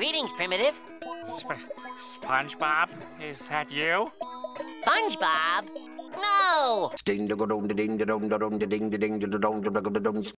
Greetings, Primitive. Sp SpongeBob, is that you? SpongeBob? No!